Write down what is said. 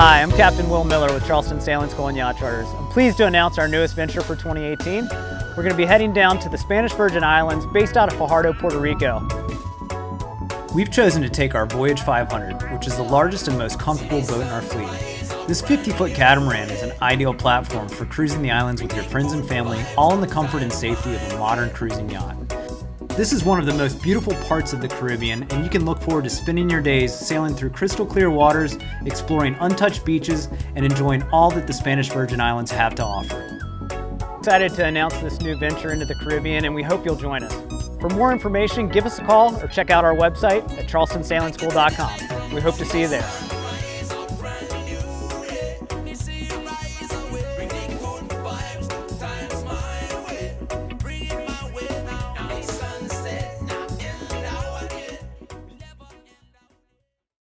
Hi, I'm Captain Will Miller with Charleston Sailing School and Yacht Charters. I'm pleased to announce our newest venture for 2018. We're going to be heading down to the Spanish Virgin Islands based out of Fajardo, Puerto Rico. We've chosen to take our Voyage 500, which is the largest and most comfortable boat in our fleet. This 50-foot catamaran is an ideal platform for cruising the islands with your friends and family, all in the comfort and safety of a modern cruising yacht. This is one of the most beautiful parts of the Caribbean, and you can look forward to spending your days sailing through crystal clear waters, exploring untouched beaches, and enjoying all that the Spanish Virgin Islands have to offer. Excited to announce this new venture into the Caribbean, and we hope you'll join us. For more information, give us a call or check out our website at charlestonsailing.school.com. We hope to see you there.